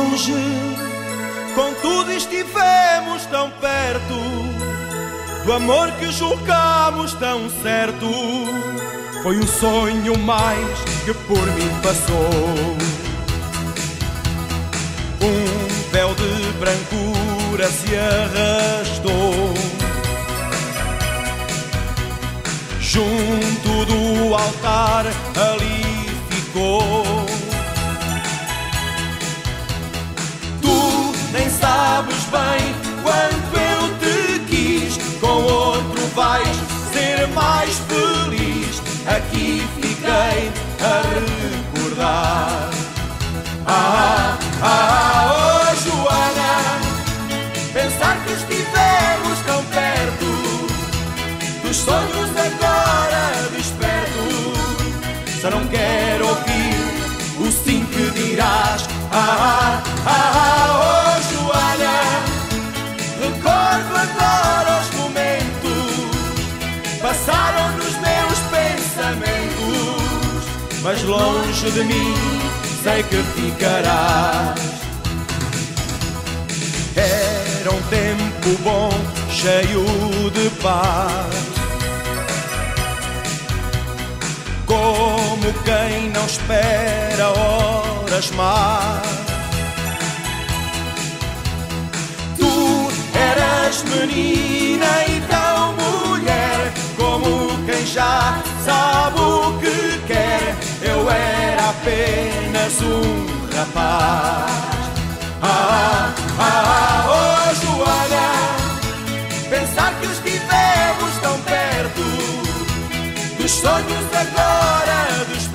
longe, contudo estivemos tão perto do amor que julgamos tão certo. Foi um sonho mais que por mim passou. Um véu de brancura se arrastou. Junto do altar ali ficou. Não quero ouvir o sim que dirás. Ah, ah, ah, oh Joana, recordo agora os momentos passaram nos meus pensamentos, mas longe de mim sei que ficarás. Era um tempo bom, cheio de paz. Quem não espera horas más. Tu eras menina e tão mulher, como quem já sabe o que quer. Eu era apenas um rapaz. Ah, ah, oh Joana, pensar que estivemos tão perto dos sonhos agora desperto.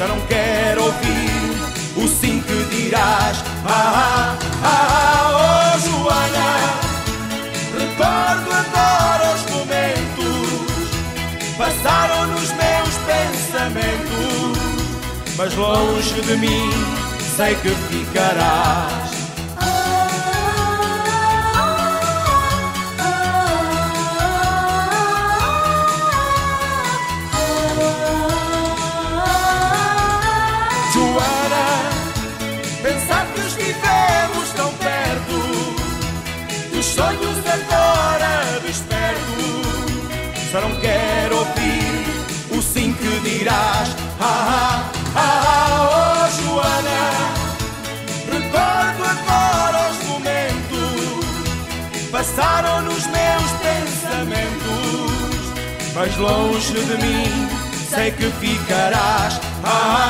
Só não quero ouvir o sim que dirás. Ah, ah, oh Joana, recordo agora os momentos passaram nos meus pensamentos, mas longe de mim sei que ficarás. Pensar que estivemos tão perto dos sonhos agora desperto. Só não quero ouvir o sim que dirás. Ah, ah, ah, oh Joana, recordo agora os momentos passaram nos meus pensamentos, mas longe de mim sei que ficarás. Ah,